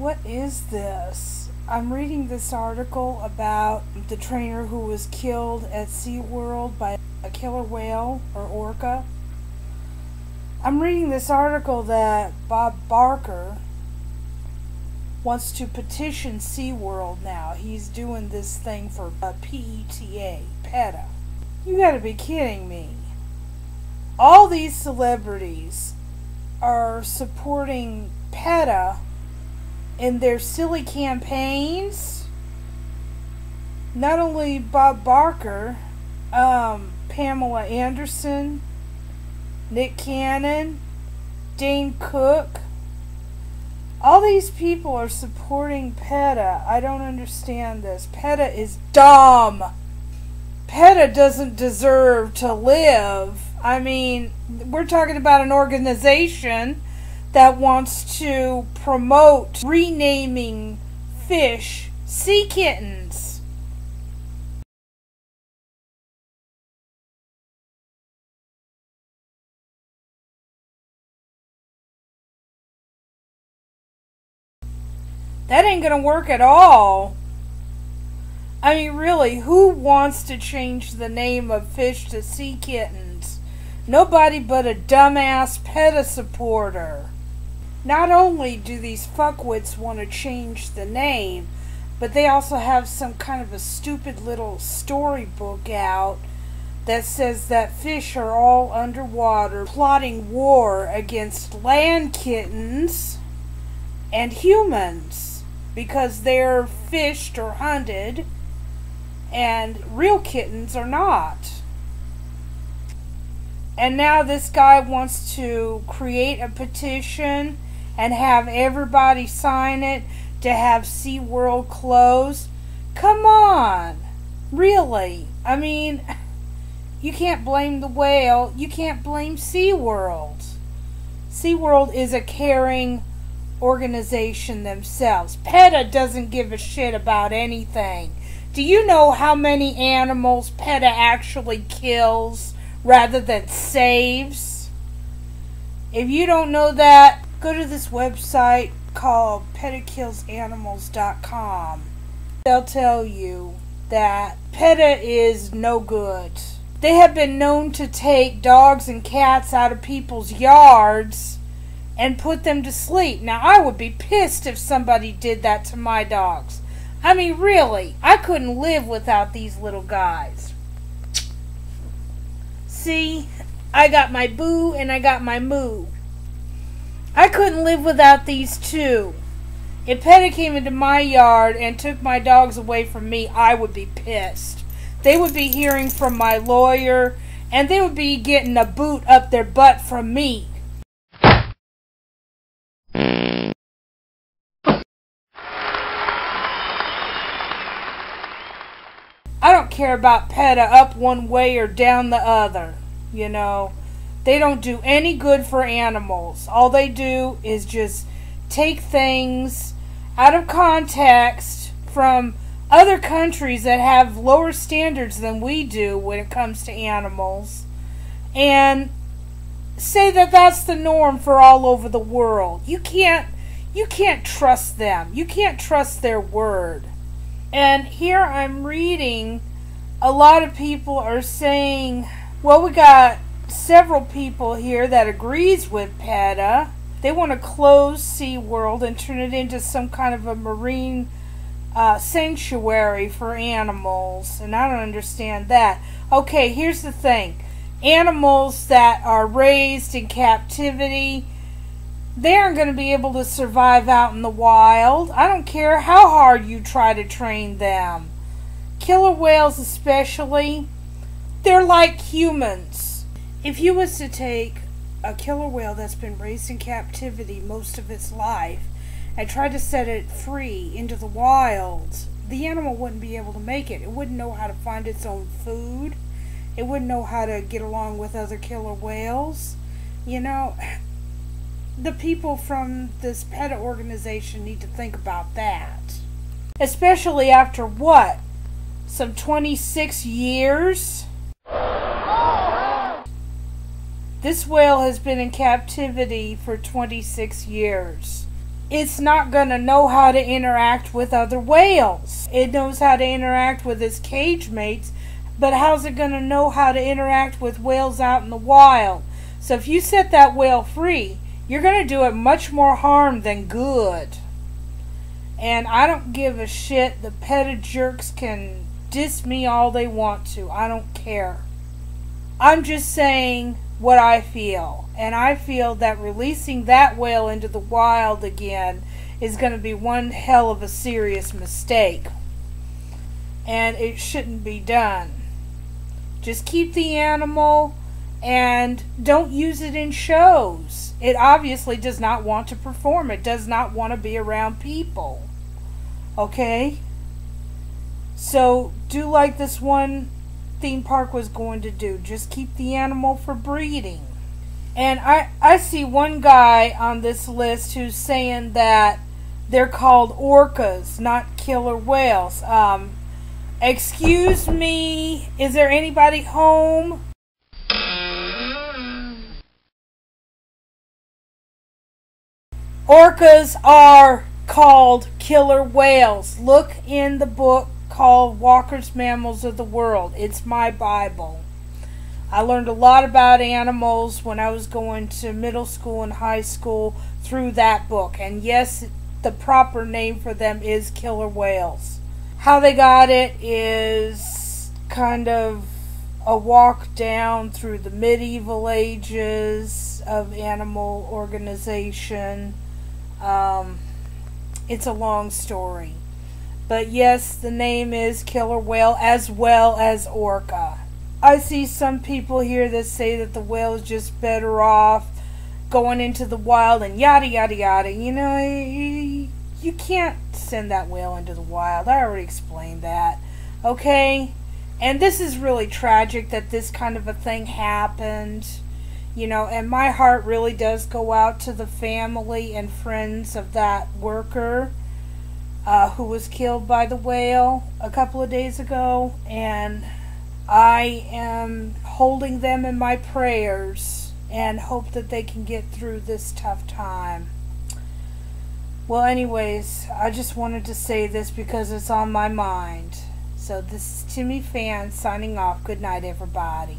What is this? I'm reading this article about the trainer who was killed at SeaWorld by a killer whale or orca. I'm reading this article that Bob Barker wants to petition SeaWorld now. He's doing this thing for a PETA, PETA. You gotta be kidding me. All these celebrities are supporting PETA in their silly campaigns. Not only Bob Barker, um, Pamela Anderson, Nick Cannon, Dane Cook. All these people are supporting PETA. I don't understand this. PETA is dumb. PETA doesn't deserve to live. I mean, we're talking about an organization that wants to promote renaming fish sea kittens. That ain't gonna work at all. I mean, really, who wants to change the name of fish to sea kittens? Nobody but a dumbass PETA supporter. Not only do these fuckwits want to change the name, but they also have some kind of a stupid little storybook out that says that fish are all underwater plotting war against land kittens and humans because they're fished or hunted and real kittens are not. And now this guy wants to create a petition and have everybody sign it to have SeaWorld closed. Come on. Really? I mean, you can't blame the whale. You can't blame SeaWorld. SeaWorld is a caring organization themselves. PETA doesn't give a shit about anything. Do you know how many animals PETA actually kills rather than saves? If you don't know that, go to this website called PETAKillsAnimals.com. They'll tell you that PETA is no good. They have been known to take dogs and cats out of people's yards and put them to sleep. Now, I would be pissed if somebody did that to my dogs. I mean, really, I couldn't live without these little guys. See, I got my boo and I got my moo. I couldn't live without these two. If PETA came into my yard and took my dogs away from me, I would be pissed. They would be hearing from my lawyer and they would be getting a boot up their butt from me. I don't care about PETA up one way or down the other. You know, they don't do any good for animals. All they do is just take things out of context from other countries that have lower standards than we do when it comes to animals and say that that's the norm for all over the world. You can't you can't trust them. You can't trust their word. And here I'm reading a lot of people are saying, well, we got several people here that agrees with PETA. They want to close SeaWorld and turn it into some kind of a marine uh, sanctuary for animals. And I don't understand that. Okay, here's the thing. Animals that are raised in captivity they aren't going to be able to survive out in the wild. I don't care how hard you try to train them. Killer whales, especially, they're like humans. If you was to take a killer whale that's been raised in captivity most of its life and try to set it free into the wild, the animal wouldn't be able to make it. It wouldn't know how to find its own food. It wouldn't know how to get along with other killer whales. You know, the people from this PETA organization need to think about that. Especially after what? Some 26 years? This whale has been in captivity for 26 years. it's not going to know how to interact with other whales. It knows how to interact with its cage mates, but how's it going to know how to interact with whales out in the wild? So if you set that whale free, you're going to do it much more harm than good. And I don't give a shit. The PETA jerks can diss me all they want to. I don't care. I'm just saying what I feel. And I feel that releasing that whale into the wild again is going to be one hell of a serious mistake. And it shouldn't be done. Just keep the animal and don't use it in shows. It obviously does not want to perform, it does not want to be around people. Okay? So do like this one theme park was going to do. Just keep the animal for breeding. And I, I see one guy on this list who's saying that they're called orcas, not killer whales. Um, excuse me, is there anybody home? Orcas are called killer whales. Look in the book called Walker's Mammals of the World. It's my Bible. I learned a lot about animals when I was going to middle school and high school through that book. And yes, the proper name for them is killer whales. How they got it is kind of a walk down through the medieval ages of animal organization. Um, it's a long story. But yes, the name is killer whale as well as orca. I see some people here that say that the whale is just better off going into the wild and yada yada yada. You know, you, can't send that whale into the wild. I already explained that. Okay? And this is really tragic that this kind of a thing happened. You know, and my heart really does go out to the family and friends of that worker uh, who was killed by the whale a couple of days ago. And I am holding them in my prayers and hope that they can get through this tough time. Well, anyways, I just wanted to say this because it's on my mind. So, this is Timmy Fan signing off. Good night, everybody.